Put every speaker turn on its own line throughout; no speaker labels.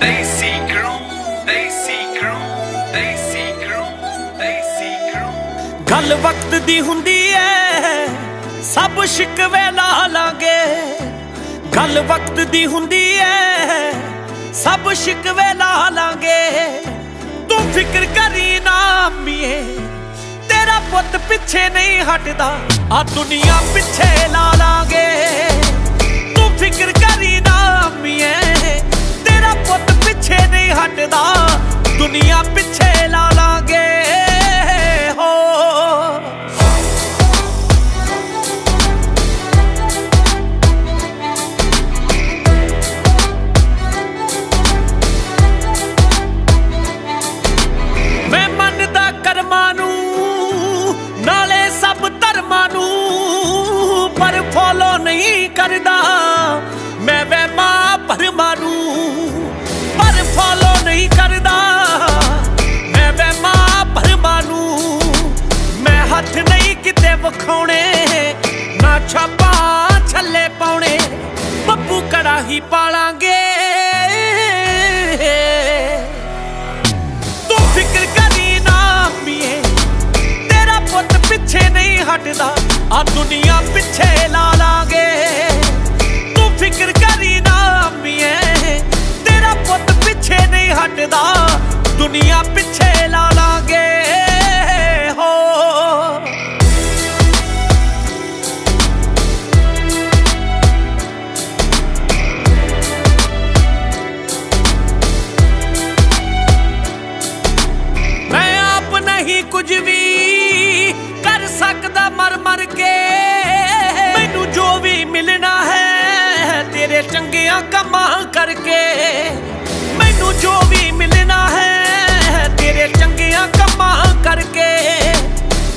Daisy crew, Daisy crew, Daisy crew, Daisy crew.
ਗੱਲ ਵਕਤ ਦੀ ਹੁੰਦੀ ਐ ਸਭ ਸ਼ਿਕਵੇ ਲਾ ਲਾਂਗੇ ਗੱਲ ਵਕਤ ਦੀ ਹੁੰਦੀ ਐ ਸਭ ਸ਼ਿਕਵੇ ਲਾ ਲਾਂਗੇ ਤੂੰ ਫਿਕਰ ਕਰੀ ਨਾ ਮੀਏ ਤੇਰਾ ਪੁੱਤ ਪਿੱਛੇ ਨਹੀਂ ਹਟਦਾ। ਆ ਦੁਨੀਆ ਪਿੱਛੇ ਲਾ ਲਾਂਗੇ ਤੂੰ ਫਿਕਰ ਕਰੀ ਨਾ ਮੀਏ ਤੇਰਾ ਪੁੱਤ ਪਿੱਛੇ ਨਹੀਂ ਹਟਦਾ, ਦੁਨੀਆ ਪਿੱਛੇ ਲਾ ਲਾਂਗੇ। ਹੋ। ਮੈਂ ਮੰਨਦਾ ਕਰਮਾਂ ਨੂੰ, ਨਾਲੇ ਸਭ ਧਰਮਾਂ ਨੂੰ, ਪਰ ਫੋਲੋ ਨਹੀਂ ਕਰਦਾ। ਮੈਂ ਵਹਿਮਾਂ ਭਰਮਾਂ ਨੂੰ। ਫਾਲੋ ਨਹੀਂ ਕਰਦਾ। ਮੈਂ ਵਹਿਮਾਂ ਭਰਮਾਂ ਨੂੰ ਮੈਂ ਹੱਥ ਨਹੀਂ ਕਿਤੇ ਵਿਖਾਉਣੇ, ਨਾ ਛਾਪਾਂ ਛੱਲੇ ਪਾਉਣੇ। ਬੱਬੂ ਕੜਾਹੀ ਪਾਲਾਂਗੇ। ਤੂੰ ਫਿਕਰ ਕਰੀ ਨਾ ਮੀਏ, ਤੇਰਾ ਪੁੱਤ ਪਿੱਛੇ ਨਹੀਂ ਹਟਦਾ, ਆ ਦੁਨੀਆ ਪਿੱਛੇ ਲਾ ਲਾਂਗੇ। ਤੂੰ ਫਿਕਰ ਕਰੀ ਨਾ ਮੀਏ ਨਹੀਂ ਹਟਦਾ, ਦੁਨੀਆ ਪਿੱਛੇ ਲਾ ਲਾਂਗੇ। ਹੋ। ਮੈਂ ਆਪ ਨਹੀਂ ਕੁਝ ਵੀ ਕਰ ਸਕਦਾ, ਮਰ ਮਰ ਕੇ। ਮੈਨੂੰ ਜੋ ਵੀ ਮਿਲਣਾ ਹੈ, ਤੇਰੇ ਚੰਗਿਆਂ ਕੰਮਾਂ ਕਰਕੇ। ਜੋ ਵੀ ਮਿਲਣਾ ਹੈ, ਤੇਰੇ ਚੰਗਿਆਂ ਕੰਮਾਂ ਕਰਕੇ।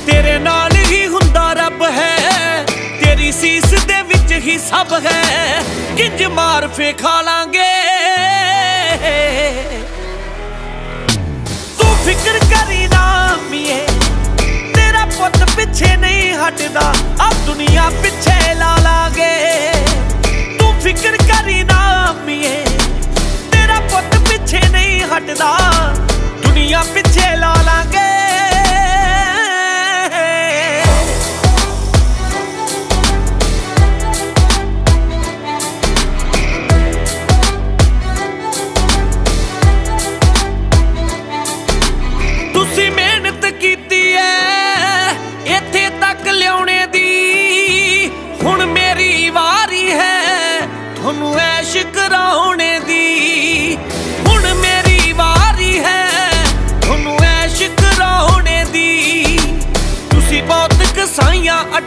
ਤੇਰੇ ਨਾਲ ਹੀ ਹੁੰਦਾ ਰੱਬ ਹੈ, ਤੇਰੀ ਸੀਸ ਦੇ ਵਿੱਚ ਹੀ ਸਭ ਹੈ। ਕਿੰਜ ਮਾਰ ਫੇ ਖਾ ਲਾਂਗੇ। ਤੂੰ ਫਿਕਰ ਕਰੀ ਨਾ ਮੀਏ, ਤੇਰਾ ਪੁੱਤ ਪਿੱਛੇ ਨਹੀਂ ਹਟਦਾ ਆ ਦੁਨੀਆ ਪਿੱਛੇ ਲਾ ਲਾਂਗੇ। ਤੂੰ ਫਿਕਰ ਕਰੀ ਨਾ ਮੀਏ ਨਹੀਂ ਹਟਦਾ। ਦੁਨੀਆ ਪਿੱਛੇ ਲਾ ਲਾਂਗੇ।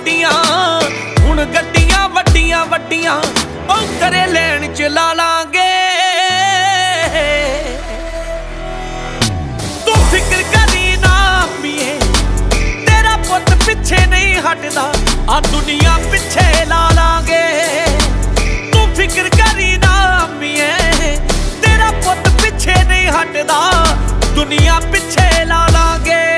ਕਸਾਈਆਂ ਹੁਣ ਗੱਡੀਆਂ ਵੱਡੀਆਂ ਵੱਡੀਆਂ ਉਹ ਕਰੇ ਲੈਣ ਚ ਲਾ ਲਾਂਗੇ। ਤੂੰ ਫਿਕਰ ਕਰੀ ਨਾ ਮੀਏ, ਤੇਰਾ ਪੁੱਤ ਪਿੱਛੇ ਨਹੀਂ ਹਟਦਾ, ਆ ਦੁਨੀਆ ਪਿੱਛੇ ਲਾ ਲਾਂਗੇ। ਤੂੰ ਫਿਕਰ ਕਰੀ ਨਾ ਮੀਏ, ਤੇਰਾ ਪੁੱਤ ਪਿੱਛੇ ਨਹੀਂ ਹਟਦਾ, ਦੁਨੀਆ ਪਿੱਛੇ ਲਾ ਲਾਂਗੇ।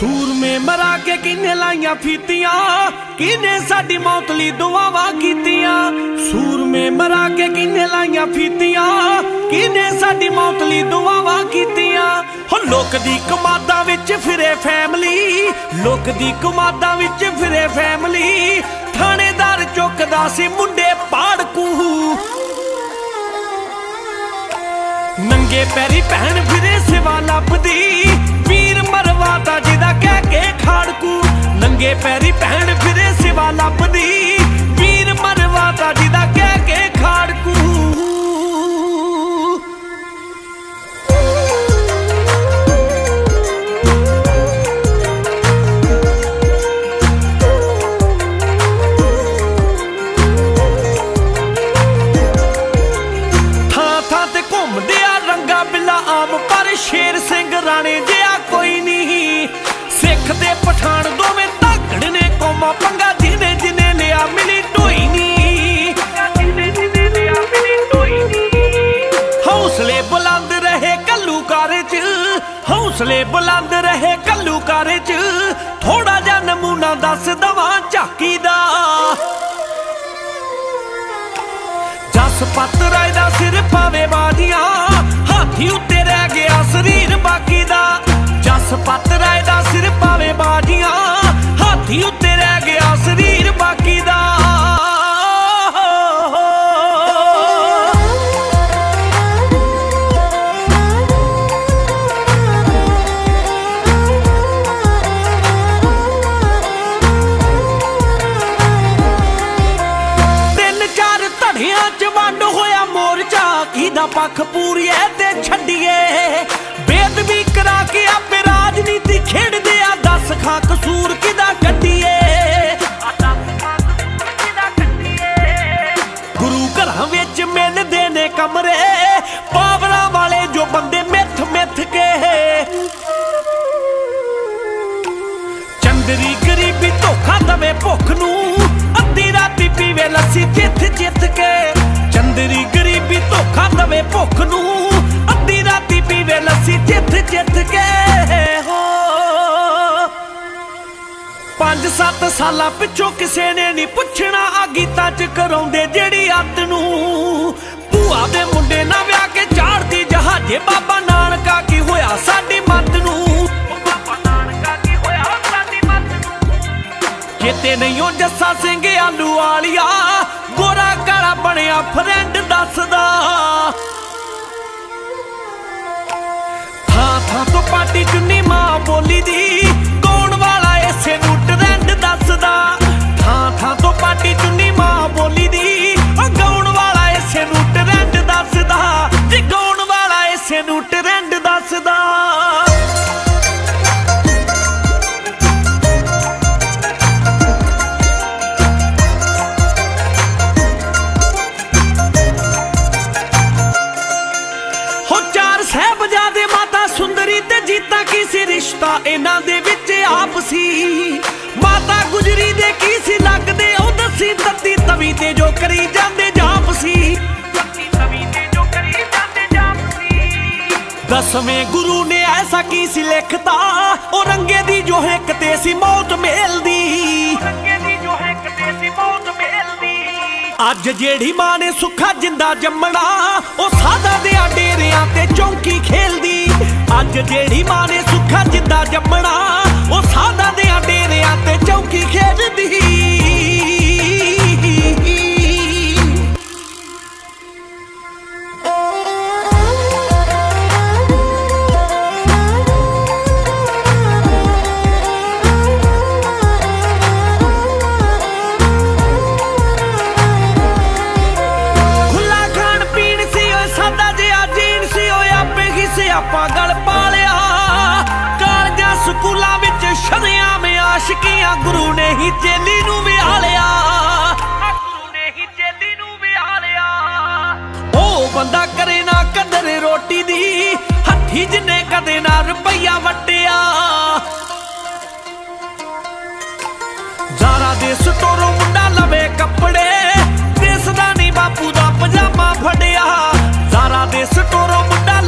ਸੂਰਮੇ ਮਰਾ ਕੇ ਕਿੰਨੇ ਲਾਈਆਂ ਫੀਤੀਆਂ? ਕਿੰਨੇ ਸਾਡੀ ਮੌਤ ਲਈ ਦੁਆਵਾਂ ਕੀਤੀਆਂ? ਸੂਰਮੇ ਮਰਾ ਕੇ ਕਿੰਨੇ ਲਾਈਆਂ ਫੀਤੀਆਂ? ਕਿੰਨੇ ਸਾਡੀ ਮੌਤ ਲਈ ਦੁਆਵਾਂ ਕੀਤੀਆਂ? ਹੋ ਲੋਕ ਦੀ ਕਮਾਦਾਂ ਵਿੱਚ ਫਿਰੇ ਫੈਮਲੀ, ਲੋਕ ਦੀ ਕਮਾਦਾਂ ਵਿੱਚ ਫਿਰੇ ਫੈਮਿਲੀ। ਥਾਣੇਦਾਰ ਚੁੱਕਦਾ ਸੀ ਮੁੰਡੇ ਪਾੜਕੂ ਨੰਗੇ ਪੈਰੀ ਭੈਣ ਫਿਰੇ ਸਿਵਾ ਲੱਭਦੀ। ਵੀਰ ਮਰਵਾਤਾ ਜਿਹਦਾ ਕਹਿ ਕੇ ਖਾੜਕੂ। ਨੰਗੇ ਪੈਰੀ ਭੈਣ ਫਿਰੇ ਸਿਵਾ ਲੱਭਦੀ। ਵੀਰ ਮਰਵਾਤਾ ਜਿਹਦਾ ਕਹਿ ਕੇ ਖਾੜਕੂ। ਥਾਂ ਥਾਂ ਤੇ ਘੁੰਮਦੇ ਆ ਰੰਗਾ ਬਿੱਲਾ ਆਮ ਪਰ ਸ਼ੇਰ ਸਿੰਘ ਰਾਣੇ ਜਿਆ ਪਠਾਣ ਦੋਵੇਂ ਹੌਸਲੇ ਬੁਲੰਦ ਰਹੇ ਕੱਲੂਕਾਰ ਚ, ਹੌਸਲੇ ਬੁਲੰਦ ਰਹੇ ਕੱਲੂਕਾਰ ਚ। ਥੋੜਾ ਜਿਹਾ ਨਮੂਨਾ ਦੱਸ ਦਵਾ ਝਾਕੀ ਦਾ। ਜਸ ਪਤ ਰਾਏ ਦਾ ਸਿਰ ਪਾਵੇ ਬਾਜੀਆਂ, ਹਾਥੀ ਉੱਤੇ ਰਹਿ ਗਿਆ ਸਰੀਰ ਬਾਕੀ ਦਾ ਜਸ ਪੱਤ ਰਾਏ ਦਾ ਸਿਰ ਪਾਵੇ ਬਾਜੀਆਂ ਕਰੀ ਜਾਂਦੇ ਜਾਪ ਸੀ। ਦਸਵੇਂ ਗੁਰੂ ਨੇ ਐਸਾ ਕੀ ਸੀ ਲਿਖਤਾ? ਉਹ ਰੰਗੇ ਦੀ ਜੋ ਹਿੱਕ ਤੇ ਸੀ ਮੌਤ ਮਿਲਦੀ। ਰੰਗੇ ਦੀ ਜੋ ਹਿੱਕ ਤੇ ਸੀ ਮੌਤ ਮਿਲਦੀ ਅੱਜ ਜਿਹੜੀ ਮਾਂ ਨੇ ਸੁੱਖਾ ਜਿੰਦਾ ਜੰਮਣਾ, ਉਹ ਸਾਦਾ ਦੇ ਡੇਰਿਆਂ ਤੇ ਚੌਂਕੀ ਖੇਲਦੀ। ਅੱਜ ਜਿਹੜੀ ਮਾਂ ਨੇ ਸੁੱਖਾ ਜਿੰਦਾ ਜੰਮਣਾ, ਉਹ ਸਾਦਾ ਦੇ ਡੇਰਿਆਂ ਤੇ ਚੌਂਕੀ ਖੇਲਦੀ। ਆਸ਼ਕੀਆਂ ਗੁਰੂ ਨੇ ਹੀ ਚੇਲੀ ਨੂੰ ਵਿਆਹ ਲਿਆ। ਗੁਰੂ ਨੇ ਹੀ ਚੇਲੀ ਨੂੰ ਵਿਆਹ ਲਿਆ। ਉਹ ਬੰਦਾ ਕਰੇ ਨਾ ਕਦਰ ਰੋਟੀ ਦੀ ਹੱਥੀ ਜਿੰਨੇ ਕਦੇ ਨਾ ਰੁਪਈਆ ਵਟਿਆ। ਜ਼ਾਰਾ ਦੇ ਸਟੋਰੋਂ ਮੁੰਡਾ ਲਵੇ ਕੱਪੜੇ ਦਿਸਦਾ ਨਹੀਂ ਬਾਪੂ ਦਾ ਪਜਾਮਾ ਫੜਿਆ। ਜ਼ਾਰਾ ਦੇ ਸਟੋਰੋਂ ਮੁੰਡਾ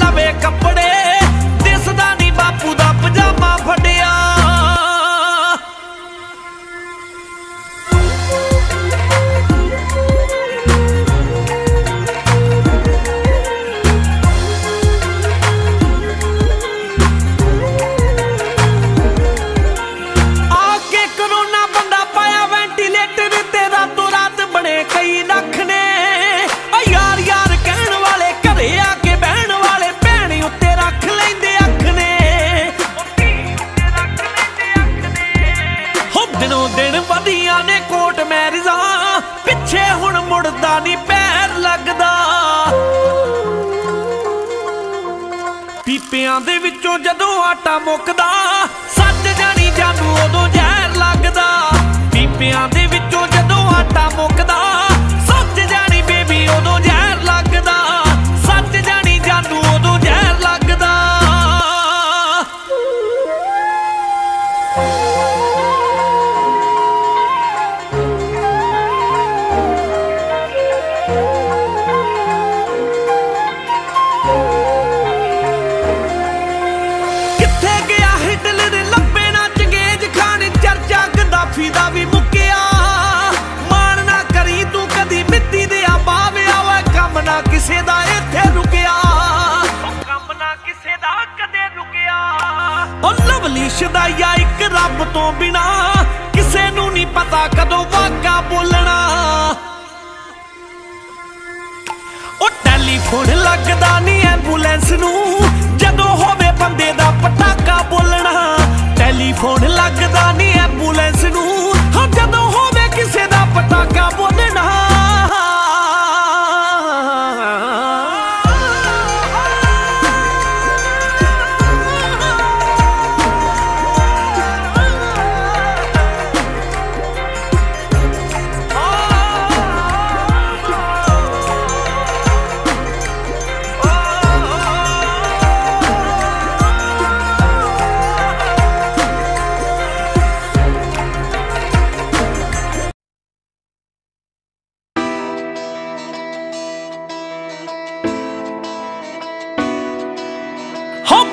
ਦਿਨ ਨੇ ਕੋਟ ਮੈਰਿਜਾਂ, ਪਿੱਛੇ ਹੁਣ ਮੁੜਦਾ ਨਹੀਂ ਪੈਰ ਲੱਗਦਾ। ਪੀਪਿਆਂ ਦੇ ਵਿੱਚੋਂ ਜਦੋਂ ਆਟਾ ਮੁੱਕਦਾ ਸੱਜ ਜਾਣੀ ਜਾਨੂੰ ਉਦੋਂ ਜ਼ਹਿਰ ਲੱਗਦਾ। ਪੀਪਿਆਂ ਦੇ ਵਿੱਚੋਂ ਜਦੋਂ ਆਟਾ ਮੁੱਕਦਾ ਤੋਂ ਬਿਨਾ ਕਿਸੇ ਨੂੰ ਨਹੀਂ ਪਤਾ ਕਦੋਂ ਵਾਕਾ ਬੋਲਣਾ। ਉਹ ਟੈਲੀਫੋਨ ਲੱਗਦਾ ਨਹੀਂ ਐਂਬੂਲੈਂਸ ਨੂੰ, ਜਦੋਂ ਹੋਵੇ ਬੰਦੇ ਦਾ ਪਟਾਕਾ ਬੋਲਣਾ। ਟੈਲੀਫੋਨ ਲੱਗਦਾ ਨਹੀਂ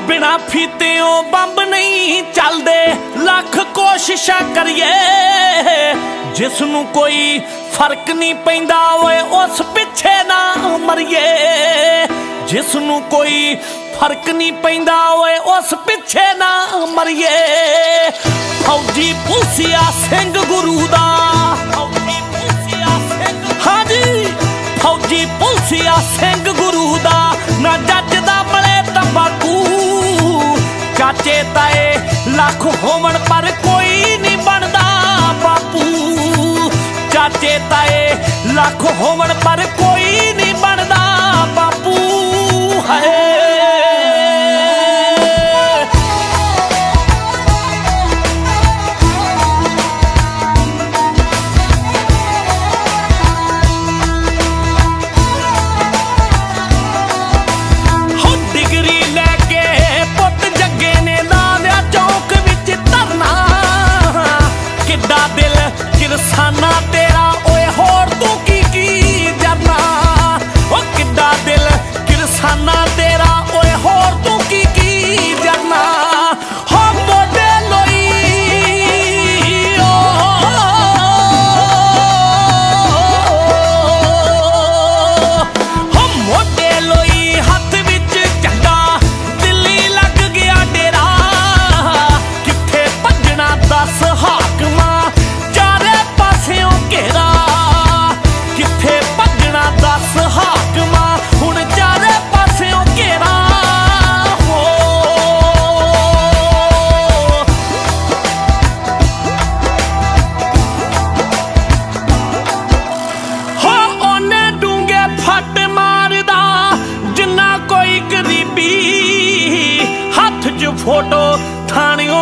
ਬਿਨਾ ਉਹ ਬੰਬ ਨਹੀਂ ਚੱਲਦੇ, ਲੱਖ ਕੋਸ਼ਿਸ਼ਾਂ ਕਰੀਏ। ਜਿਸ ਨੂੰ ਕੋਈ ਫ਼ਰਕ ਨਹੀਂ ਪੈਂਦਾ, ਓਏ ਉਸ ਪਿੱਛੇ ਨਾ ਮਰੀਏ। ਜਿਸ ਨੂੰ ਕੋਈ ਫ਼ਰਕ ਨਹੀਂ ਪੈਂਦਾ, ਓਏ ਉਸ ਪਿੱਛੇ ਨਾ ਮਰੀਏ। ਫੌਜੀ ਪੁੱਸਿਆ ਸਿੰਘ ਗੁਰੂ ਦਾ। ਫੌਜੀ ਪੁੱਸਿਆ ਸਿੰਘ ਹਾਂਜੀ। ਫੌਜੀ ਪੁੱਸਿਆ ਸਿੰਘ ਗੁਰੂ ਦਾ। ਨਾ ਜੱਜ ਦਾ ਚਾਚੇ ਤਾਏ, ਲੱਖ ਹੋਵਣ ਪਰ ਕੋਈ ਨਹੀਂ ਬਣਦਾ ਬਾਪੂ। ਚਾਚੇ ਤਾਏ, ਲੱਖ ਹੋਵਣ ਪਰ ਕੋਈ ਨਹੀਂ ਬਣਦਾ ਬਾਪੂ। ਹਾਏ। I'm not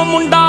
ਮੁੰਡਾ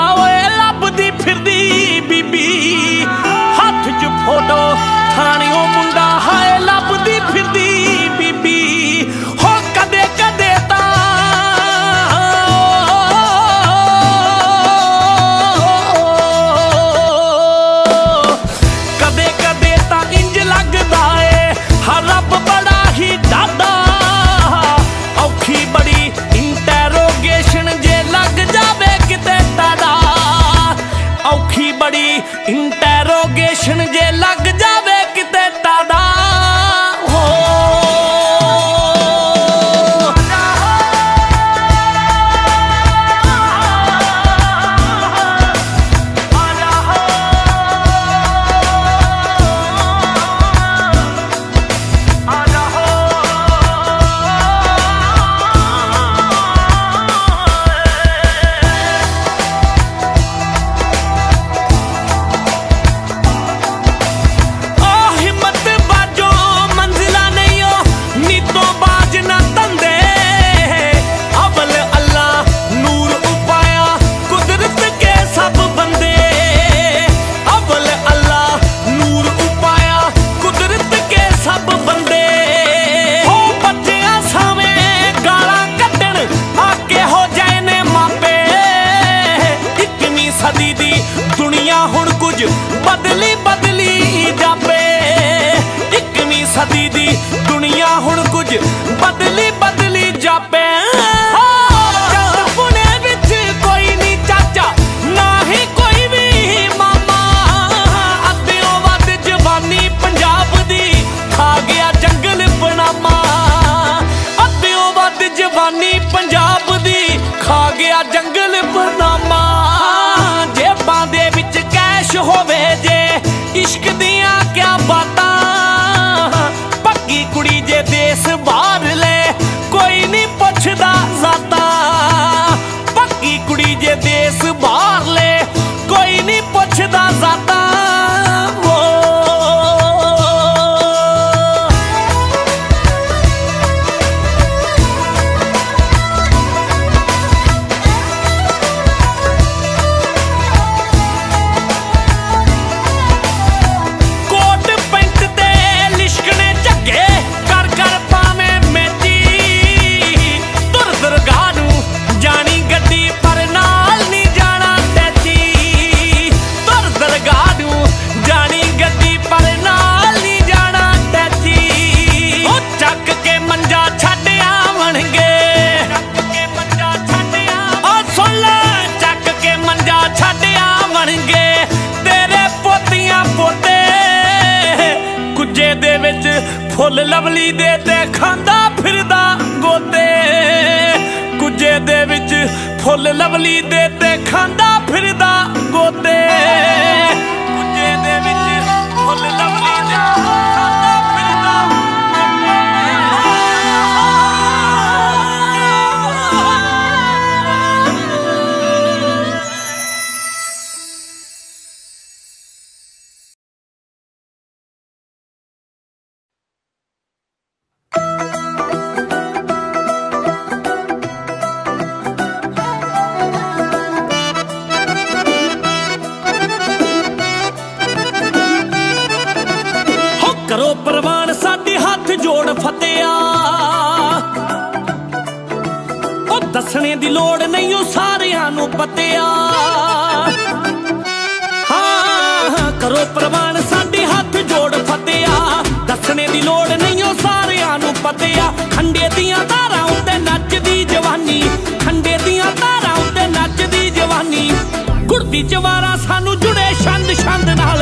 ਧਰਤੀ ਚਵਾਰਾ ਸਾਨੂੰ ਜੁੜੇ ਛੰਦ ਛੰਦ ਨਾਲ।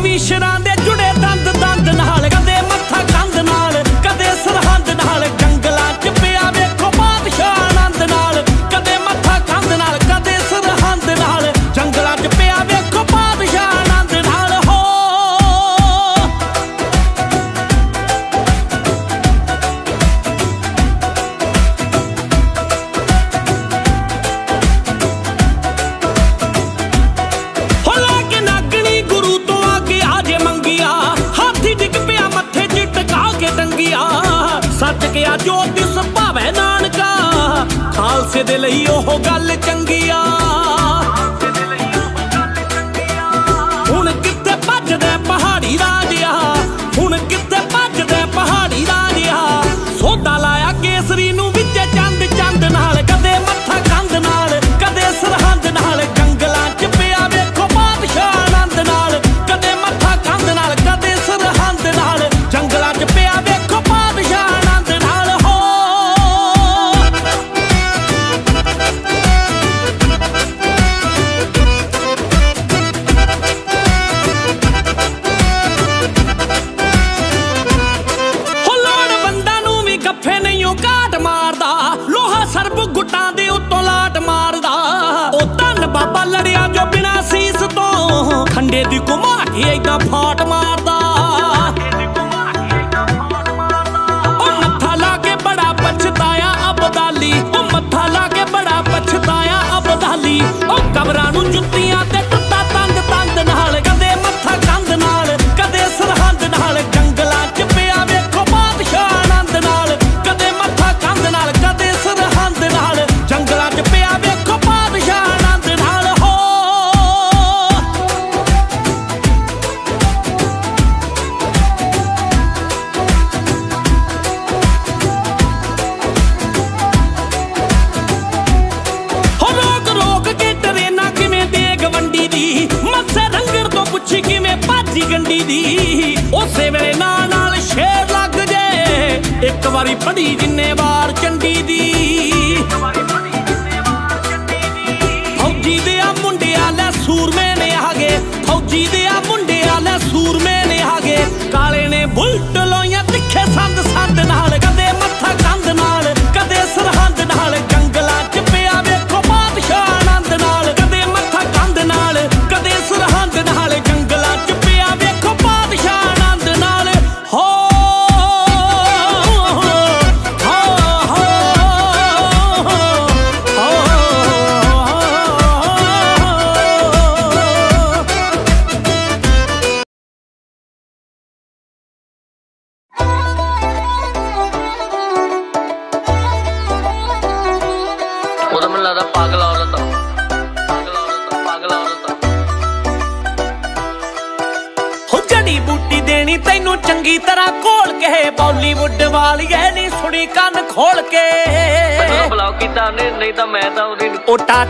vincerà ਕਿਸੇ ਦੇ ਲਈ ਉਹ ਗੱਲ ਚੰਗੀ ਆ। ਵਾਰੀ ਪੜੀ ਜਿੰਨੇ ਵਾਰ ਚੰਡੀ ਦੀ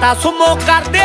ਤਾਂ
ਸੁਮੋ ਕਰਦੇ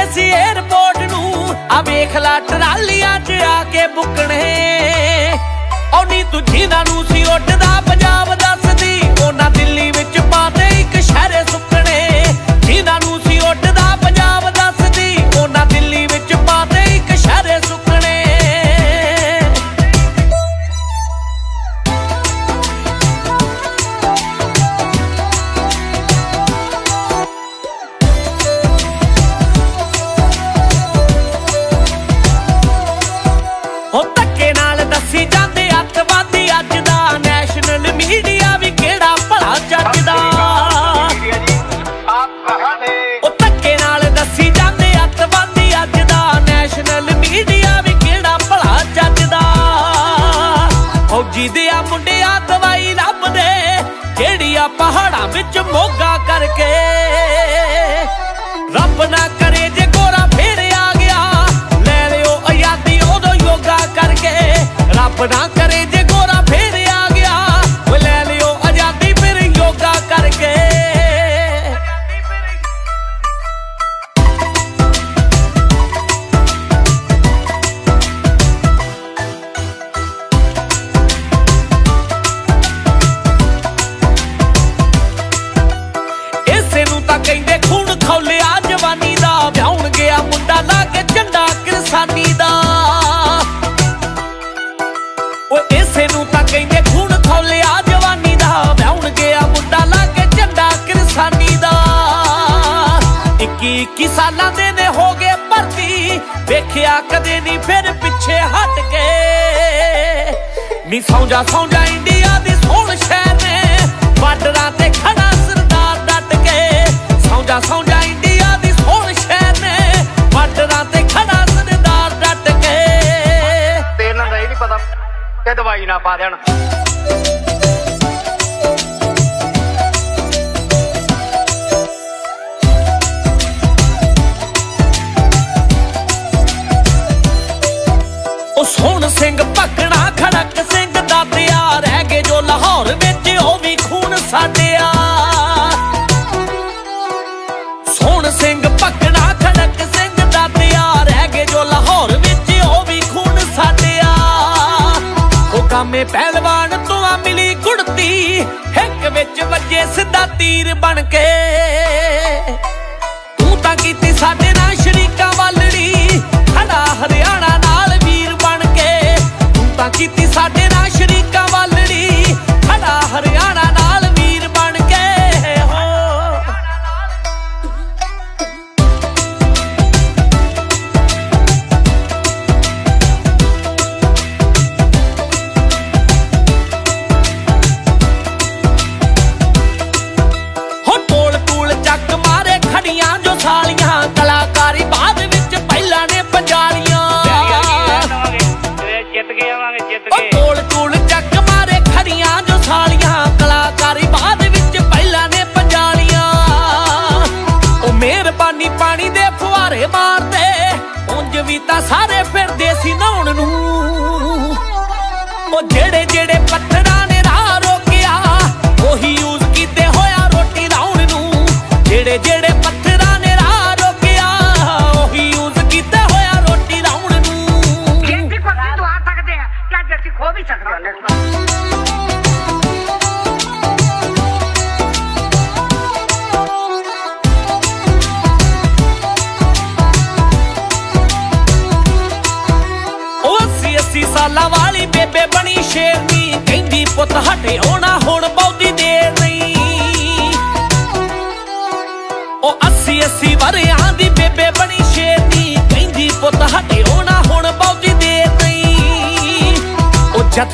ਜਿਸ ਦਾ ਤੀਰ ਬਣ ਕੇ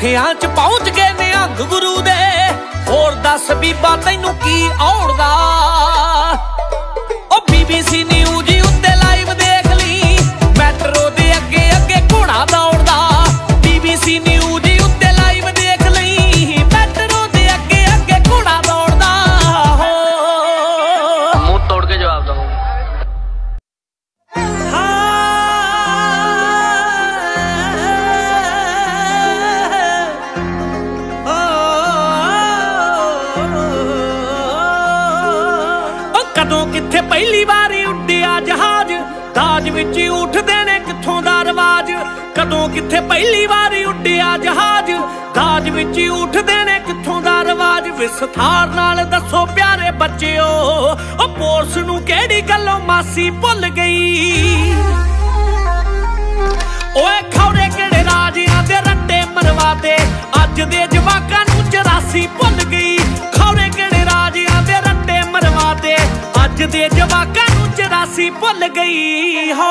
ਉਹ ਚ 84 ਭੁੱਲ ਗਈ ਹੋ।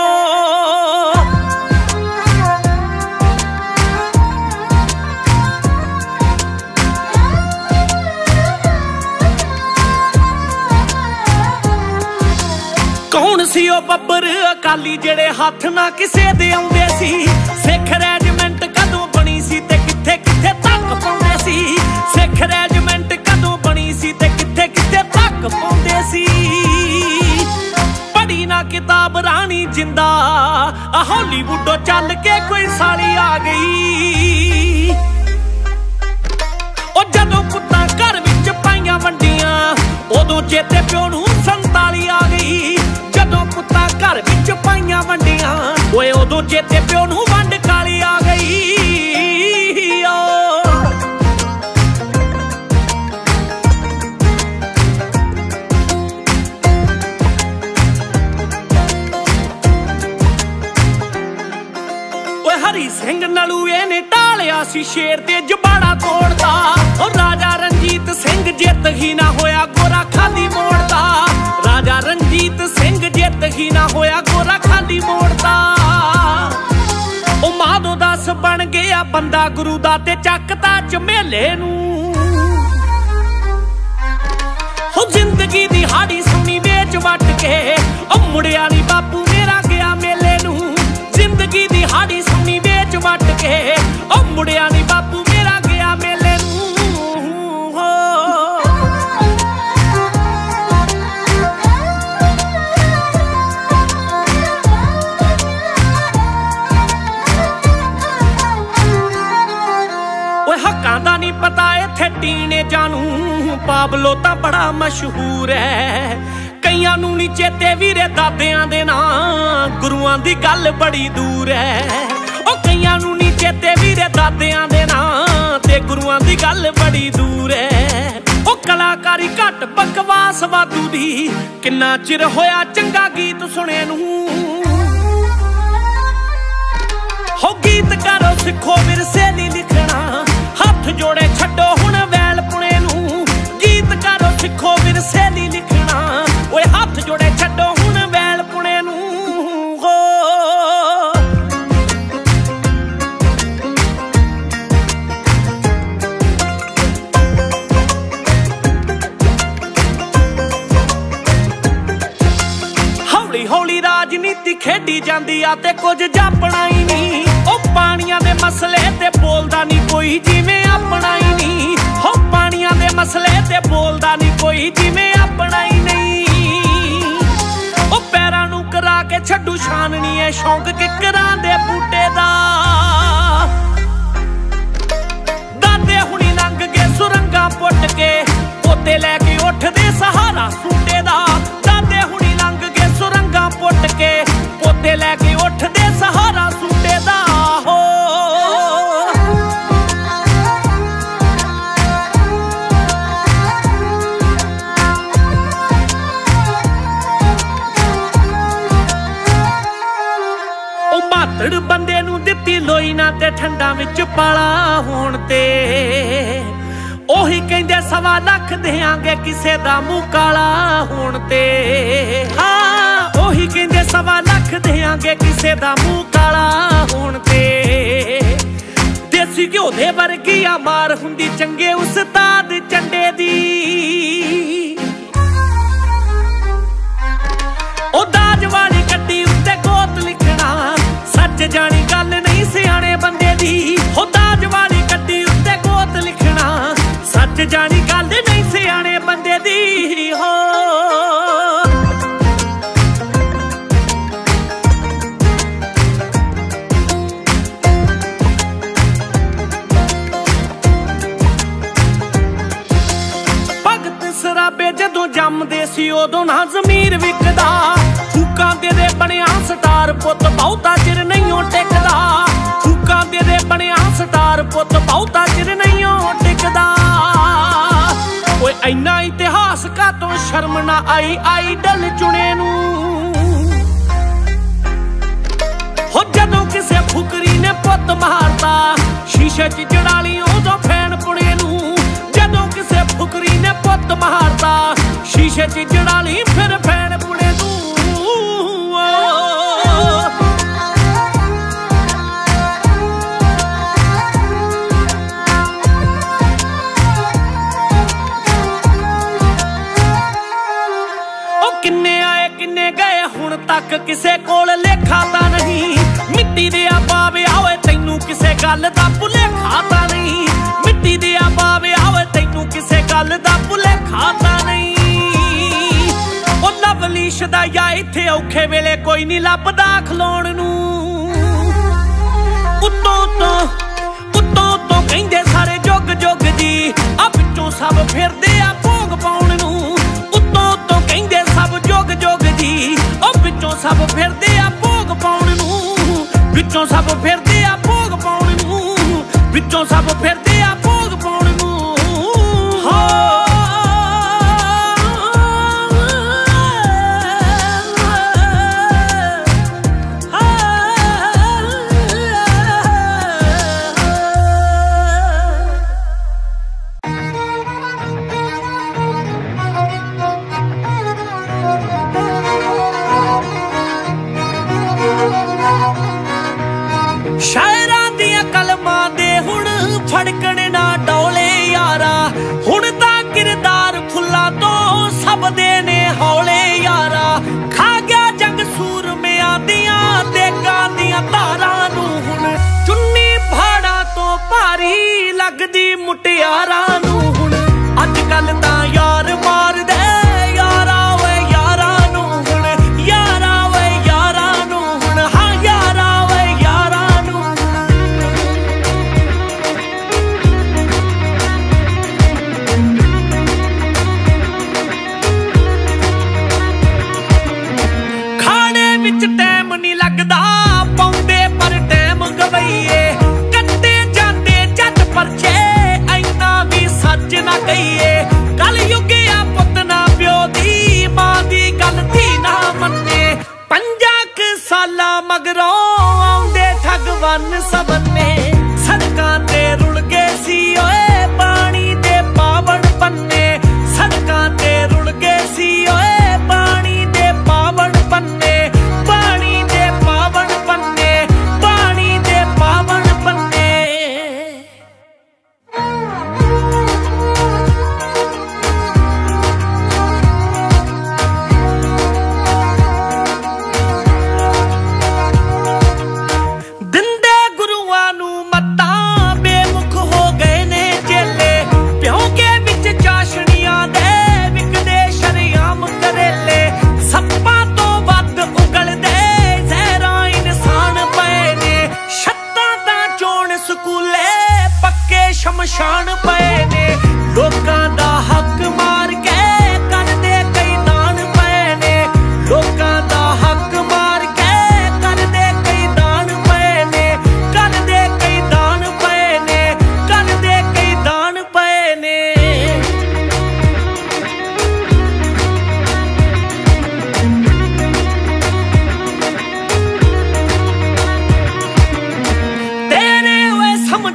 ਕੌਣ ਸੀ ਉਹ ਬੱਬਰ ਅਕਾਲੀ ਜਿਹੜੇ ਹੱਥ ਨਾ ਕਿਸੇ ਦੇ ਆਉਂਦੇ ਸੀ? ਸਿੱਖ ਰੈਜੀਮੈਂਟ ਕਦੋਂ ਬਣੀ ਸੀ ਤੇ ਕਿੱਥੇ ਕਿੱਥੇ ਤੱਕ ਪਾਉਂਦੇ ਸੀ? ਸਿੱਖ ਰੈਜੀਮੈਂਟ ਕਦੋਂ ਬਣੀ ਸੀ ਤੇ ਕਿੱਥੇ ਕਿੱਥੇ ਤੱਕ ਪਾਉਂਦੇ ਸੀ? ਕਿਤਾਬ ਰਾਣੀ ਜਿੰਦਾ, ਆ ਹਾਲੀਵੁੱਡੋਂ ਚੱਲ ਕੇ ਕੋਈ ਸਾਲੀ ਆ ਗਈ। ਉਹ ਜਦੋਂ ਪੁੱਤਾਂ ਘਰ ਵਿੱਚ ਪਾਈਆਂ ਵੰਡੀਆਂ, ਉਦੋਂ ਚੇਤੇ ਪਿਓ ਨੂੰ 47 ਆ ਗਈ। ਜਦੋਂ ਪੁੱਤਾਂ ਘਰ ਵਿੱਚ ਪਾਈਆਂ ਵੰਡੀਆਂ, ਓਏ ਉਦੋਂ ਚੇਤੇ ਪਿਓ ਨੂੰ ਵੰਡ ਕਾਲੀ ਆ ਨੇ ਢਾਲਿਆ ਸੀ ਸ਼ੇਰ ਤੇ ਜਬਾੜਾ ਤੋੜਦਾ। ਉਹ ਰਾਜਾ ਰਣਜੀਤ ਸਿੰਘ ਜਿੱਤ ਹੀ ਨਾ ਹੋਇਆ, ਗੋਰਾ ਖਾਲੀ ਮੋੜਦਾ। ਰਾਜਾ ਰਣਜੀਤ ਸਿੰਘ ਜਿੱਤ ਹੀ ਨਾ ਹੋਇਆ, ਗੋਰਾ ਖਾਲੀ ਮੋੜਦਾ। ਉਹ ਮਾਧੋ ਦਾਸ ਬਣ ਗਿਆ, ਬੰਦਾ ਗੁਰੂ ਦਾ ਤੇ ਚੱਕਤਾ ਚਮੇਲੇ ਨੂੰ। ਹੋ ਜ਼ਿੰਦਗੀ ਦੀ ਹਾੜੀ ਸੁਣੀ ਵੇਚ ਵੱਟ ਕੇ, ਉਹ ਮੁੜਿਆ ਨਹੀਂ ਬਾਪੂ ਮੇਰਾ ਗਿਆ ਮੇਲੇ ਨੂੰ। ਜ਼ਿੰਦਗੀ ਦੀ ਹਾੜੀ ਸੁਣੀ ਵੱਟ ਕੇ। ਉਹ ਮੁੜਿਆ ਨਹੀਂ ਬਾਪੂ ਮੇਰਾ ਗਿਆ ਮੇਲੇ ਨੂੰ। ਹੋ। ਓਏ ਹੱਕਾਂ ਦਾ ਨਹੀਂ ਪਤਾ, ਇੱਥੇ ਟੀਨੇ ਜਾਣੂ। ਪਾਬਲੋ ਤਾਂ ਬੜਾ ਮਸ਼ਹੂਰ ਹੈ। ਕਈਆਂ ਨੂੰ ਨਹੀਂ ਚੇਤੇ ਵੀਰੇ ਦਾਦਿਆਂ ਦੇ ਨਾਂ। ਗੁਰੂਆਂ ਦੀ ਗੱਲ ਬੜੀ ਦੂਰ ਐ ਉਹ ਕਈਆਂ ਨੂੰ ਨਹੀਂ ਚੇਤੇ ਵੀਰੇ ਦਾਦਿਆਂ ਦੇ ਨਾਂ ਤੇ ਗੁਰੂਆਂ ਦੀ ਗੱਲ ਬੜੀ ਦੂਰ ਐ। ਉਹ ਕਲਾਕਾਰੀ ਘੱਟ ਬਕਵਾਸ ਵਾਧੂ ਦੀ, ਕਿੰਨਾ ਚਿਰ ਹੋਇਆ ਚੰਗਾ ਗੀਤ ਸੁਣੇ ਨੂੰ? ਹੋ ਗੀਤ ਕਰੋ ਸਿੱਖੋ ਵਿਰਸੇ ਲਈ ਲਿਖਣਾ, ਹੱਥ ਜੋੜੇ ਛੱਡੋ ਹੁਣ ਰਾਜਨੀਤੀ ਖੇਡੀ ਜਾਂਦੀ ਆ ਤੇ ਕੁਝ ਜਾਪਣਾ ਹੀ ਨਹੀਂ। ਉਹ ਪਾਣੀਆਂ ਦੇ ਮਸਲੇ ਤੇ ਬੋਲਦਾ ਨਹੀਂ ਕੋਈ, ਜਿਵੇਂ ਆਪਣਾ ਹੀ ਨਹੀਂ। ਹੋ ਪਾਣੀਆਂ ਦੇ ਮਸਲੇ ਤੇ ਬੋਲਦਾ ਨਹੀਂ ਕੋਈ, ਜਿਵੇਂ ਆਪਣਾ ਹੀ ਨਹੀਂ। ਉਹ ਪੈਰਾਂ ਨੂੰ ਕਰਾ ਕੇ ਛੱਡੂ ਛਾਨਣੀ ਐ, ਸ਼ੌਂਕ ਕਿਕਰਾਂ ਦੇ ਬੂਟੇ ਦਾ। ਦਾਦੇ ਹੁਣੀ ਲੰਘ ਕੇ ਸੁਰੰਗਾਂ ਪੁੱਟ ਕੇ, ਪੋਤੇ ਲੈ ਕੇ ਉੱਠਦੇ ਸਹਾਰਾ ਸੂਟੇ ਦਾ। ਠੰਡਾ ਵਿੱਚ ਪਾਲਾ ਹੋਣ ਤੇ। ਉਹੀ ਕਹਿੰਦੇ ਸਵਾ ਲੱਖ ਦੇਾਂਗੇ ਕਿਸੇ ਦਾ ਮੂੰਹ ਕਾਲਾ ਹੋਣ ਤੇ। ਹਾਂ, ਉਹੀ ਕਹਿੰਦੇ ਸਵਾ ਲੱਖ ਦੇਾਂਗੇ ਕਿਸੇ ਦਾ ਮੂੰਹ ਕਾਲਾ ਹੋਣ ਤੇ। ਦੇਸੀ ਘਿਓ ਦੇ ਵਰਗੀ ਆ ਮਾਰ ਹੁੰਦੀ ਚੰਗੇ ਉਸਤਾਦ ਚੰਡੇ ਦੀ। ਉਹ ਦਾਜ ਵਾਲੀ ਗੱਡੀ ਉੱਤੇ ਗੋਤ ਬੰਦੇ ਦੀ। ਉਹ ਦਾਜ ਵਾਲੀ ਗੱਡੀ ਉੱਤੇ ਗੋਤ ਲਿਖਣਾ। ਸੱਚ ਜਾਣੀ ਗੱਲ ਨਹੀਂ ਸਿਆਣੇ ਬੰਦੇ ਦੀ। ਹੋ। ਭਗਤ ਸਰਾਬੇ ਜਦੋਂ ਜੰਮਦੇ ਸੀ, ਉਦੋਂ ਨਾ ਜ਼ਮੀਰ ਵਿਕਦਾ। ਫੂਕਾਂ ਦੇ ਦੇ ਬਣਿਆ ਸਟਾਰ ਪੁੱਤ, ਬਹੁਤਾ ਚਿਰ ਨਹੀਂ ਉਹ ਟਿਕਦਾ। ਸਟਾਰ ਪੁੱਤ ਬਹੁਤਾ ਚਿਰ ਨਹੀਂ ਟਿਕਦਾ। ਓਏ ਇੰਨਾ ਇਤਿਹਾਸ ਕਾ ਤੋਂ ਸ਼ਰਮ ਨਾ ਆਈ ਆਈਡਲ ਚੁਣੇ ਨੂੰ। ਹੋ ਜਦੋਂ ਕਿਸੇ ਫੁਕਰੀ ਨੇ ਪੁੱਤ ਮਾਰਤਾ, ਸ਼ੀਸ਼ੇ 'ਚ ਜੜਾਲੀ ਉਦੋਂ ਫੈਨ ਪੁਣੇ ਨੂੰ। ਜਦੋਂ ਕਿਸੇ ਫੁਕਰੀ ਨੇ ਪੁੱਤ ਮਾਰਤਾ, ਸ਼ੀਸ਼ੇ 'ਚ ਜੜਾਲੀ ਫਿਰ ਭੁਲੇਖਾ ਨਹੀਂ। ਉਹ ਲਵਲੀ ਸ਼ਦਾਇਆ ਇੱਥੇ ਔਖੇ ਵੇਲੇ ਕੋਈ ਨਹੀਂ ਲੱਭਦਾ ਖਲੋਣ ਨੂੰ। ਉੱਤੋਂ ਤੋਂ ਉੱਤੋਂ ਤੋਂ ਕਹਿੰਦੇ ਸਾਰੇ ਜੁਗ ਜੁਗ ਜੀ, ਆ ਵਿੱਚੋਂ ਸਭ ਫਿਰਦੇ ਆ ਭੋਗ ਪਾਉਣ ਨੂੰ। ਉੱਤੋਂ ਤੋਂ ਕਹਿੰਦੇ ਸਭ ਜੁਗ ਜੁਗ ਜੀ ਉਹ ਵਿੱਚੋਂ ਸਭ ਫਿਰਦੇ ਆ ਭੋਗ ਪਾਉਣ ਨੂੰ। ਵਿੱਚੋਂ ਸਭ ਫਿਰਦੇ ਆ ਭੋਗ ਪਾਉਣ ਨੂੰ। ਵਿੱਚੋਂ ਸਭ ਫਿਰ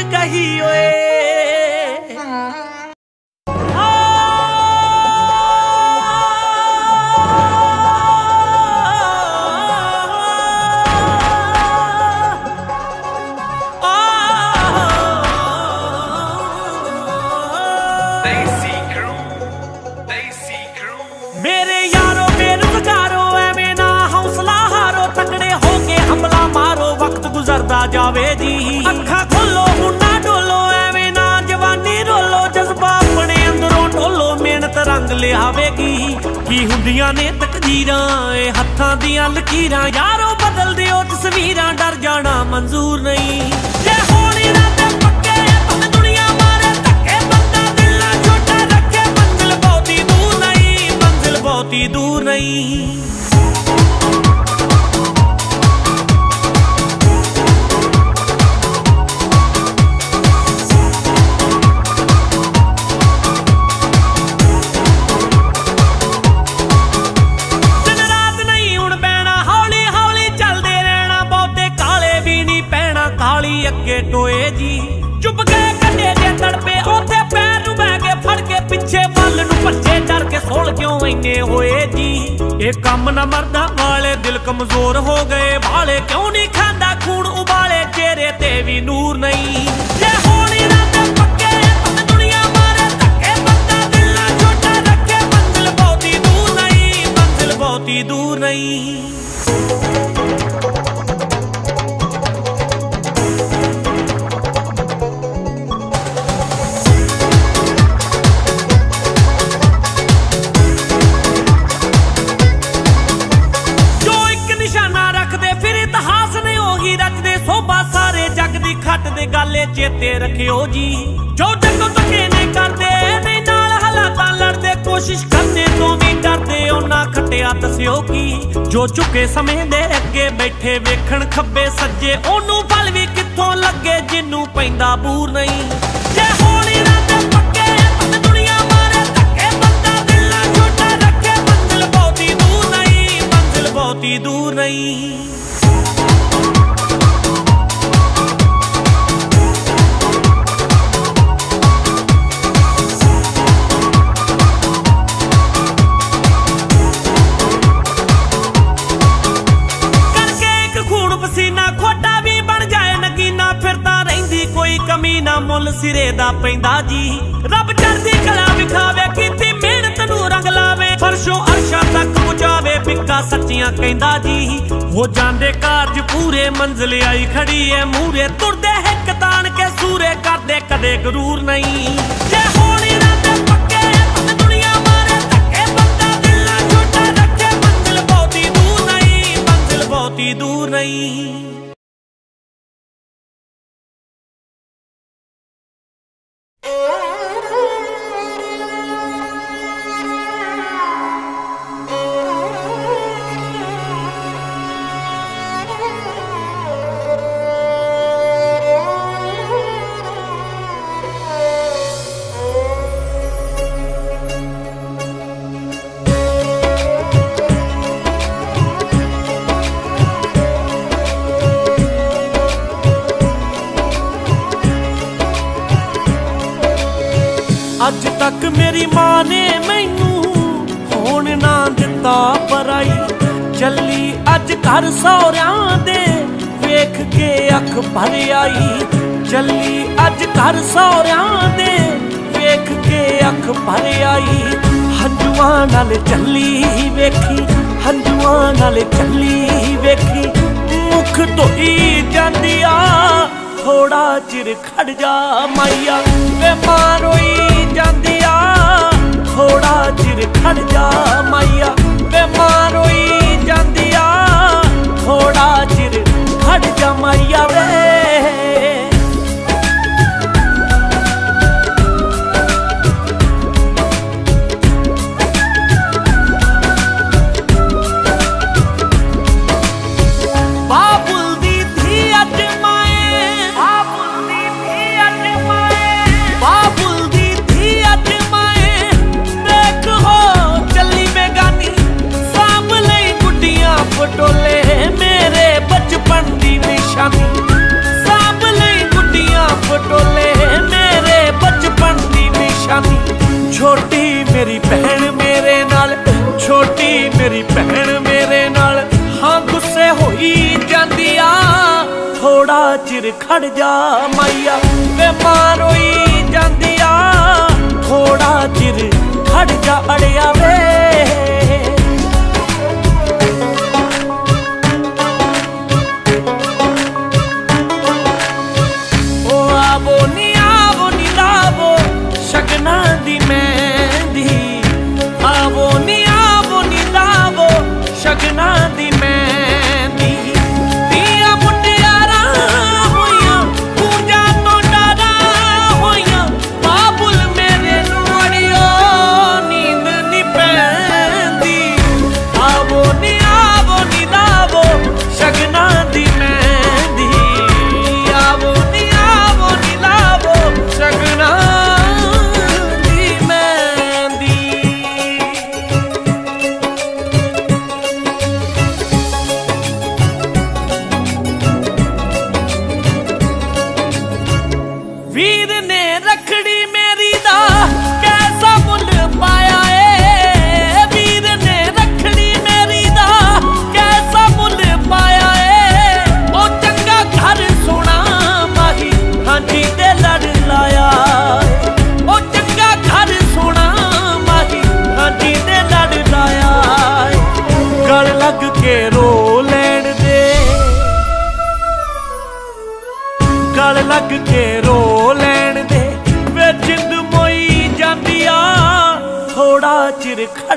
ਅੱਜ ਰੰਗ ਲਿਆਵੇਗੀ ਕੀ ਹੁੰਦੀਆਂ ਨੇ ਤਕਦੀਰਾਂ? ਇਹ ਹੱਥਾਂ ਦੀਆਂ ਲਕੀਰਾਂ। ਯਾਰੋ, ਬਦਲ ਦਿਓ ਤਸਵੀਰਾਂ। ਡਰ ਜਾਣਾ ਮਨਜ਼ੂਰ ਨਹੀਂ। ਜੇ ਹੋਣੀ ਨਾ ਤੇ ਪੱਕੇ, ਭਾਵੇਂ ਦੁਨੀਆ ਮਾਰੇ ਧੱਕੇ, ਬੰਦਾ ਦਿਲ ਨਾ ਛੋਟਾ ਰੱਖੇ। ਮੰਜ਼ਿਲ ਬਹੁਤੀ ਦੂਰ ਨਹੀਂ, ਮੰਜ਼ਿਲ ਬਹੁਤੀ ਦੂਰ ਨਹੀਂ। ਸੋਲ ਹੋਏ ਜੀ। ਇਹ ਕੰਮ ਨਾ ਮਰਦਾ ਵਾਲੇ ਦਿਲ ਕਮਜ਼ੋਰ ਹੋ ਗਏ। ਵਾਲੇ ਕਿਉਂ ਨਹੀਂ ਖਾਂਦਾ ਖੂਨ ਉਬਾਲੇ? ਚਿਹਰੇ ਤੇ ਵੀ ਨੂਰ ਨਹੀਂ। ਜੇ ਹੋਣੀ ਨਾ ਤੇ ਪੱਕੇ ਭਾਵੇਂ ਦੀ ਖੱਟ ਚੇਤੇ ਰੱਖਿਓ ਜੀ। ਜੋ ਜੱਗੋਂ ਤੱਕੇ ਨੇ ਕਰਦੇ ਨਹੀਂ ਨਾਲ ਹਾਲਾਤਾਂ ਲੜਦੇ, ਕੋਸ਼ਿਸ਼ ਕਰਦੇ ਤੋਂ ਵੀ ਡਰਦੇ ਉਹਨਾਂ ਖੱਟਿਆ ਦੱਸਿਓ ਕੀ? ਜੋ ਝੁਕੇ ਸਮੇਂ ਦੇ ਅੱਗੇ ਬੈਠੇ ਵੇਖਣ ਖੱਬੇ ਸੱਜੇ, ਉਹਨੂੰ ਫਲ ਵੀ ਕਿੱਥੋਂ ਲੱਗੇ ਜਿੰਨੂੰ ਪੈਂਦਾ ਬੂਰ ਨਹੀਂ। ਜੇ ਹੋਣੀ ਨਾ ਤੇ ਪੱਕੇ ਭਾਵੇਂ ਦੁਨੀਆ ਮਾਰੇ, ਧੱਕੇ ਬੰਦਾ ਦਿਲ ਨਾ ਛੋਟਾ ਰੱਖੇ ਮੰਜ਼ਿਲ ਬਹੁਤੀ ਦੂਰ ਨਹੀਂ ਮੰਜ਼ਿਲ ਬਹੁਤੀ ਦੂਰ ਨਹੀਂ। ਸਿਰੇ ਦਾ ਪੈਂਦਾ ਜੀ। ਰੱਬ ਚੜ੍ਹਦੀ ਕਲਾ ਵਿਖਾਵੇ ਕੀਤੀ ਮਿਹਨਤ ਨੂੰ ਰੰਗ ਲਾਵੇ। ਫਰਸ਼ੋਂ ਅਰਸ਼ਾਂ ਤੱਕ ਪਹੁੰਚਾਵੇ, ਪਿੱਕਾ ਸੱਚੀਆਂ ਕਹਿੰਦਾ ਜੀ। ਹੋ ਜਾਂਦੇ ਕਾਰਜ ਪੂਰੇ, ਮੰਜ਼ਿਲ ਆਈ ਖੜੀ ਐ ਮੂਰੇ ਤੁਰਦੇ ਹਿੱਕ ਤਾਣ ਕੇ ਸੂਰੇ ਕਰਦੇ, ਕਦੇ ਗਰੂਰ ਨਹੀਂ। ਜੇ ਹੋਣੀ ਨਾ ਤੇ ਪੱਕੇ ਭਾਵੇਂ ਦੁਨੀਆ ਘਰ ਸਹੁਰਿਆਂ ਦੇ ਵੇਖ ਕੇ ਅੱਖ ਭਰ ਆਈ। ਚੱਲੀ ਅੱਜ ਘਰ ਸਹੁਰਿਆਂ ਦੇ ਵੇਖ ਕੇ ਅੱਖ ਭਰ ਆਈ। ਹੰਝੂਆਂ ਨਾਲ ਚੱਲੀ ਵੇਖੀ, ਹੰਝੂਆਂ ਨਾਲ ਚੱਲੀ ਵੇਖੀ। ਮੁਖ ਧੋਈ ਜਾਂਦੀ ਆ ਥੋੜਾ ਚਿਰ ਖੜ ਜਾ ਮਾਈਆ। ਵੇ ਮਾਰੋਈ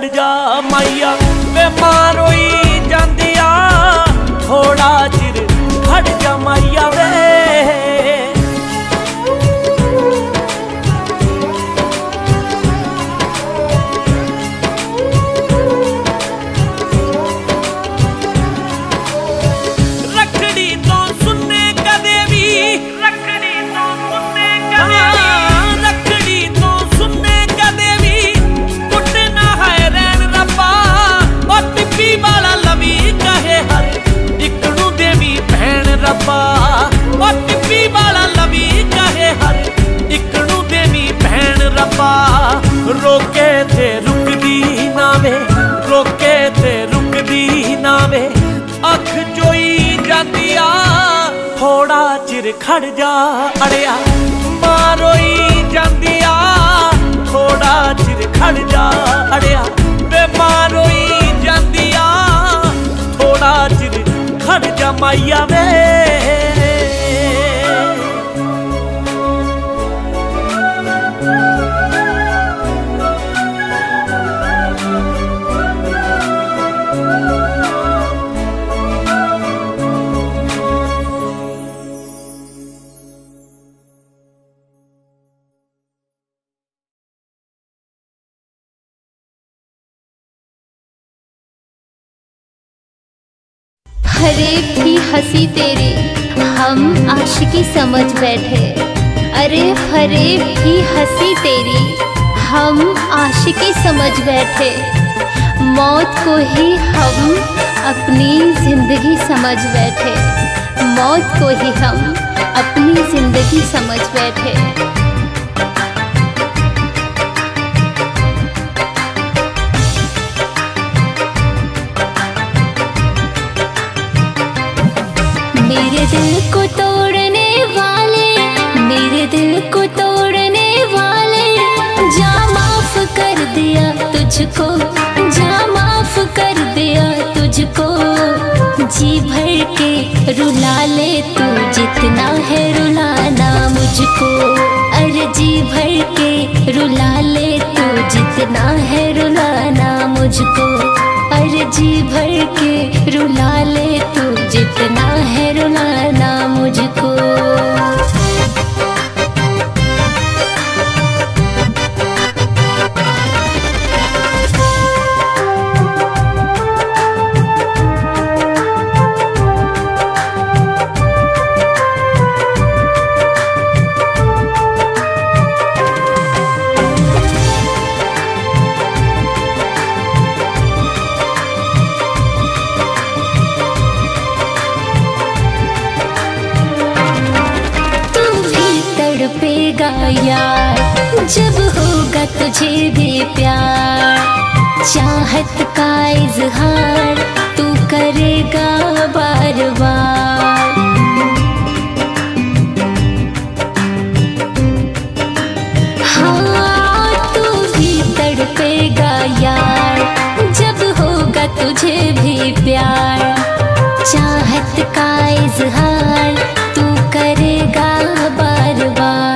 ਜਾ ਮਾਈਆ ਵੇ ਮਾਰੋਈ ਖੜ ਜਾ ਅੜਿਆ। ਮਾਰੋਈ ਜਾਂਦੀ ਆ ਥੋੜਾ ਚਿਰ ਖੜ ਜਾ ਅੜਿਆ। ਵੇ ਮਾਰੋਈ ਜਾਂਦੀ ਆ ਥੋੜਾ ਚਿਰ ਖੜ ਜਾ ਮਾਈਆ ਵੇ।
फरेब थी हँसी तेरी। हम आशिकी समझ बैठे। अरे फरेब थी हँसी तेरी। हम आशिकी समझ बैठे। मौत को ही हम अपनी ज़िंदगी समझ बैठे। मौत को ही हम अपनी ज़िंदगी समझ बैठे। दिल को तोड़ने वाले, मेरे दिल को तोड़ने वाले। जा माफ़ कर दिया तुझको, जा माफ़ कर दिया तुझको। जी भर के रुला ले तू जितना है रुलाना मुझको। अरे जी भर के रुला ले तू जितना है रुलाना मुझको। अरे जी भर के रुला ले तू जितना है रुलाना मुझको जाएगा यार। जब होगा तुझे भी प्यार। चाहत का इजहार तू करेगा बार बार। हाँ तू भी तड़पेगा यार। जब होगा तुझे भी प्यार। चाहत का इजहार तू करेगा बार बार।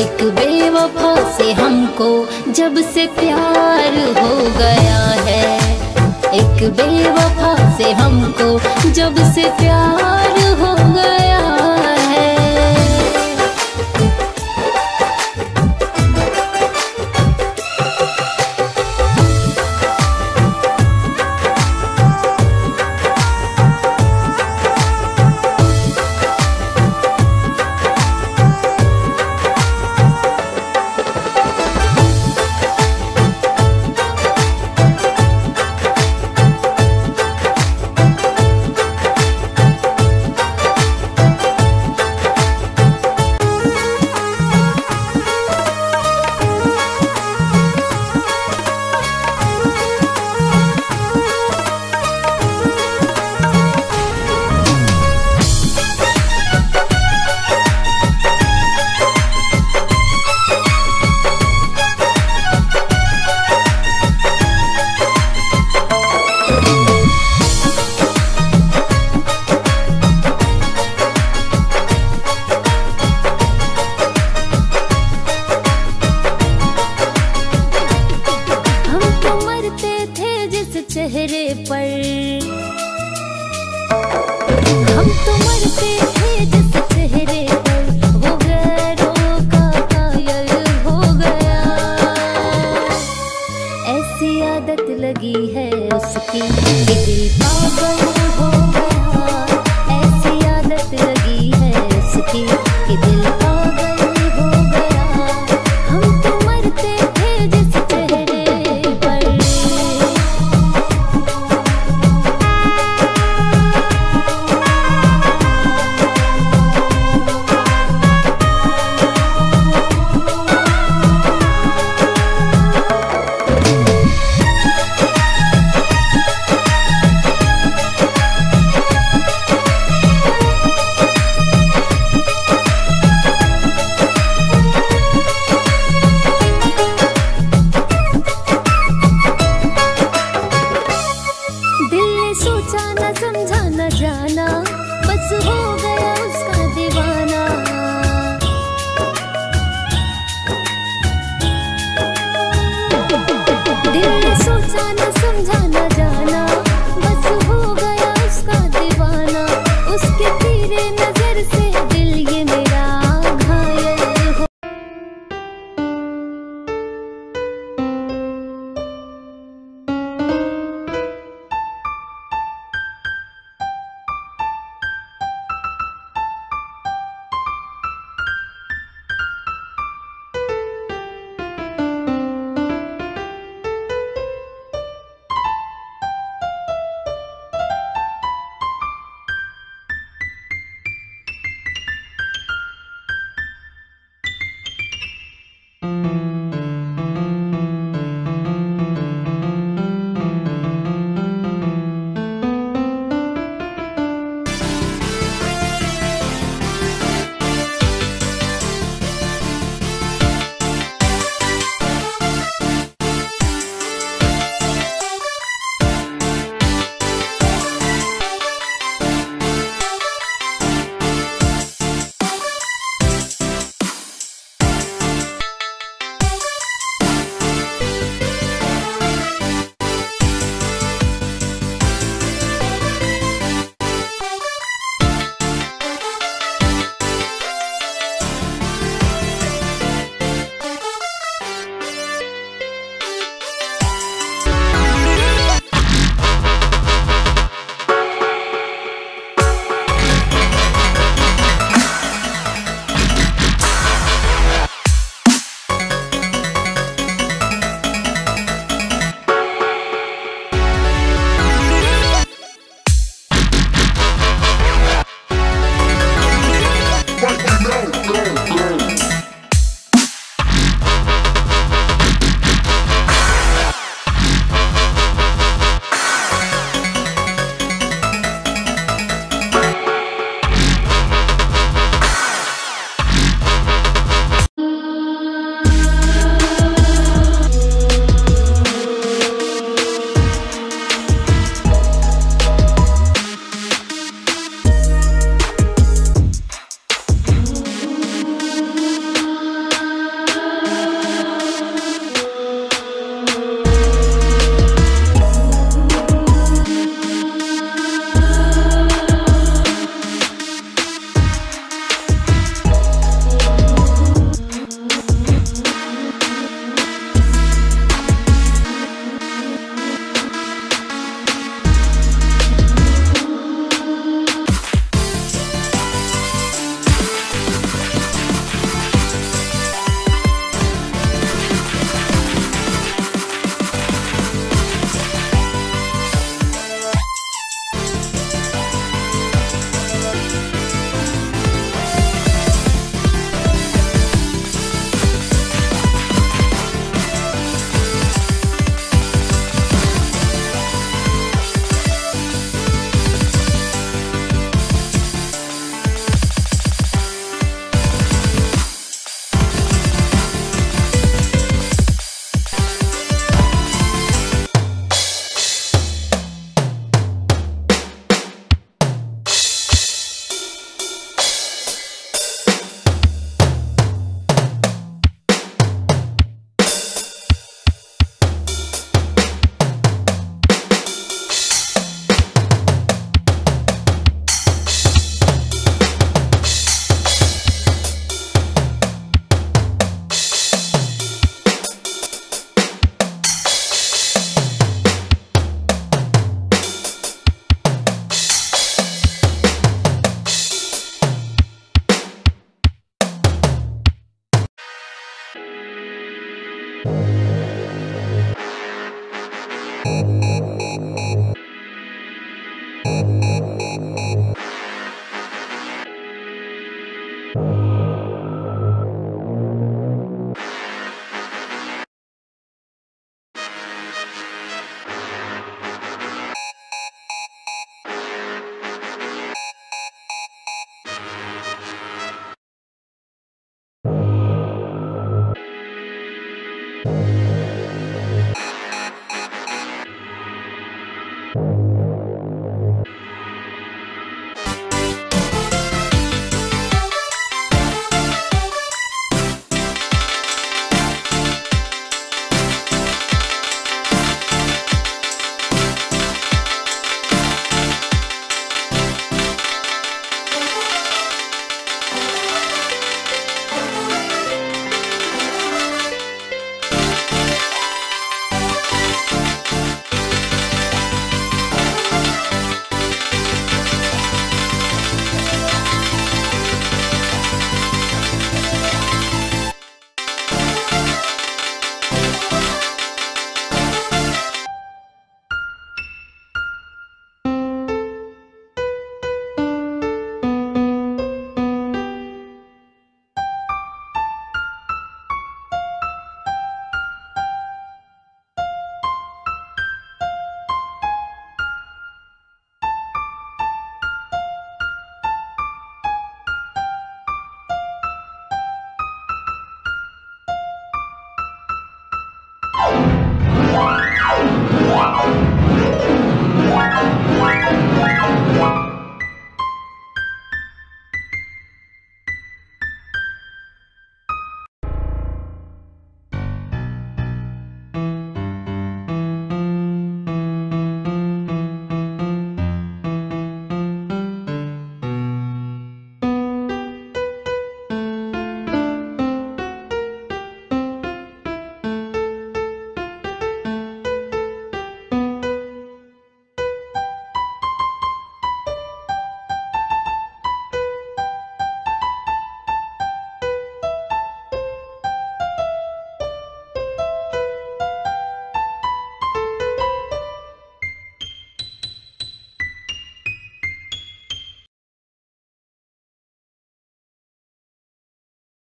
एक बेवफा से हमको जब से प्यार हो गया है। एक बेवफा से हमको जब से प्यार हो गया है।